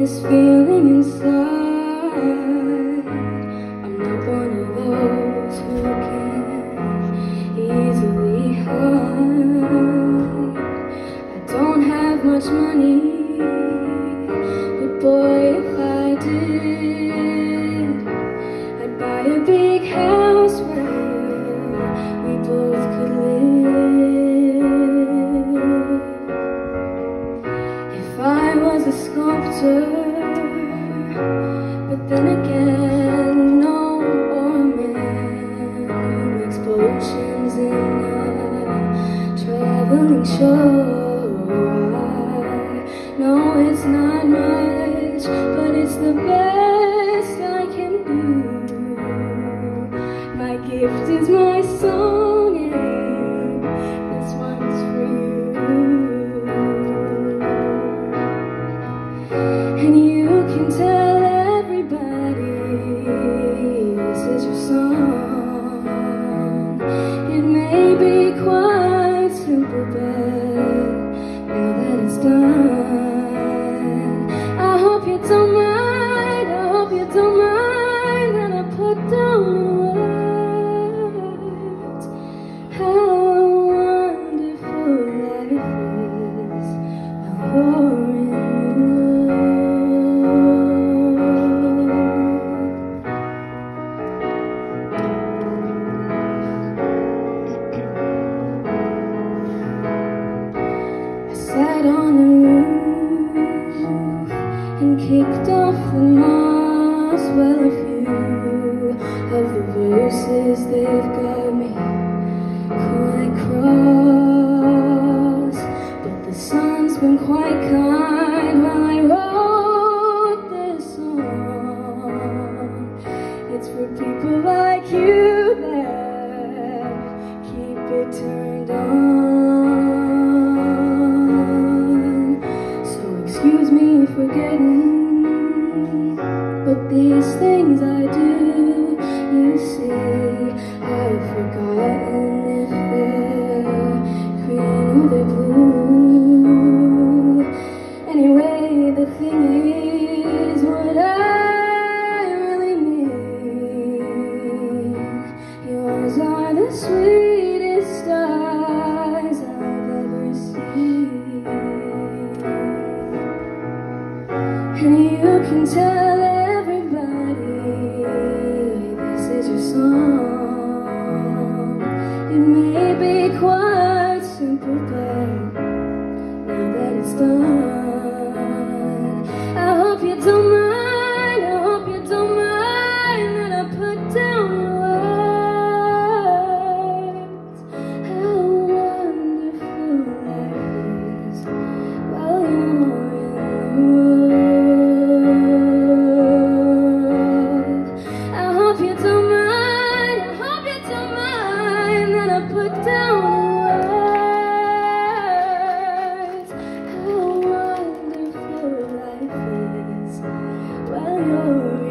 this feeling inside. I'm not one of those who can easily hide. I don't have much money, but boy, if I did, I'd buy a big house 和你。Kicked off the moss. Well, a few of the verses they've got me quite cross. But the sun's been quite kind while I wrote this song. It's for people like you that keep it turned on. These things I do, you see, I've forgotten if they're green or they're blue. Now that it's done, glory.